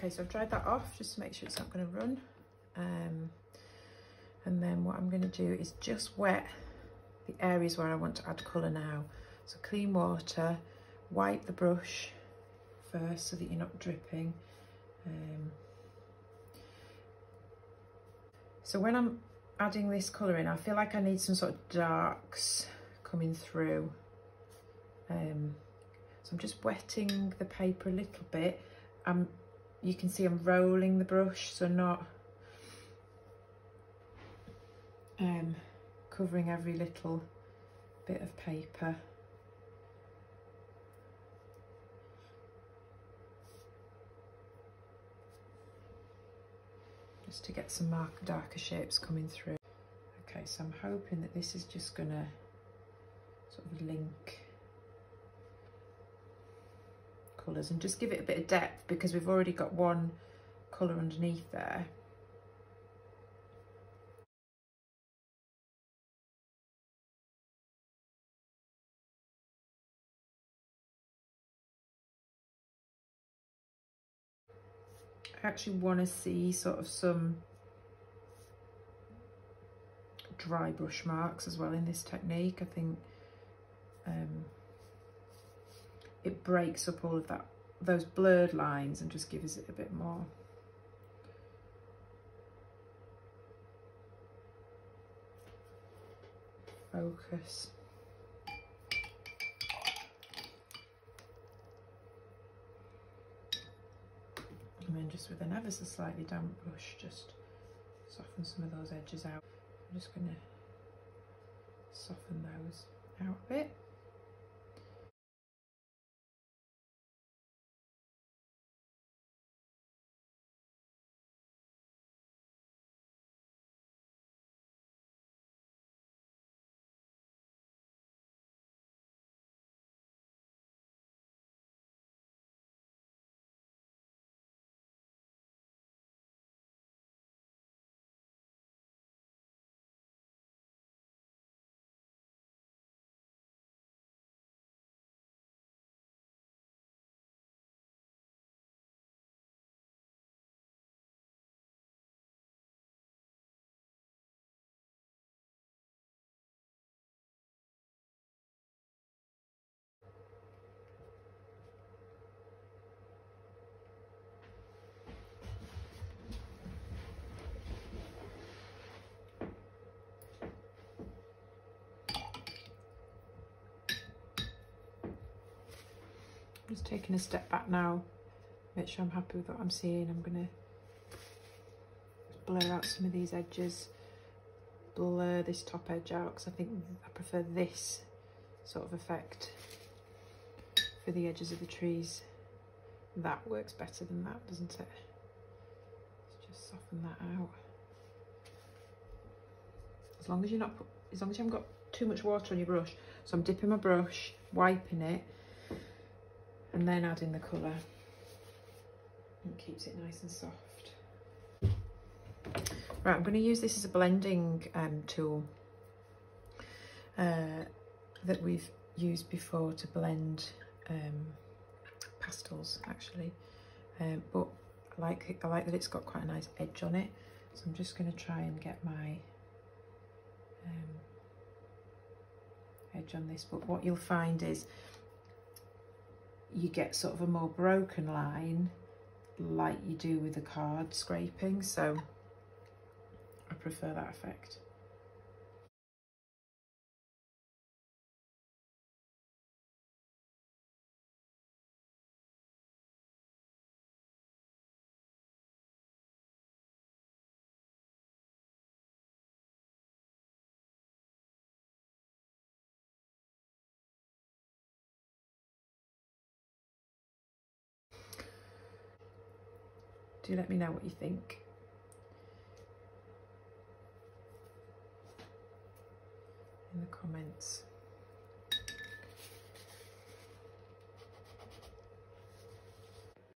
Okay, so I've dried that off just to make sure it's not going to run. Um, and then what I'm going to do is just wet the areas where I want to add colour now. So clean water, wipe the brush first so that you're not dripping. Um, so when I'm adding this colour in, I feel like I need some sort of darks coming through. Um, so I'm just wetting the paper a little bit. Um, you can see I'm rolling the brush, so not um, covering every little bit of paper. Just to get some mark, darker shapes coming through. Okay, so I'm hoping that this is just gonna sort of link colours and just give it a bit of depth because we've already got one colour underneath there. I actually want to see sort of some dry brush marks as well in this technique. I think um, it breaks up all of that those blurred lines and just gives it a bit more focus. And then just with an ever so slightly damp brush, just soften some of those edges out. I'm just going to soften those out a bit. Just taking a step back now, make sure I'm happy with what I'm seeing. I'm going to blur out some of these edges, blur this top edge out because I think I prefer this sort of effect for the edges of the trees. That works better than that, doesn't it? Let's just soften that out. As long as you're not, as long as you haven't got too much water on your brush. So I'm dipping my brush, wiping it, and then add in the colour. It keeps it nice and soft. Right, I'm going to use this as a blending um, tool uh, that we've used before to blend um, pastels actually. Um, but I like, I like that it's got quite a nice edge on it. So I'm just going to try and get my um, edge on this. But what you'll find is you get sort of a more broken line like you do with the card scraping so I prefer that effect. Do let me know what you think. In the comments.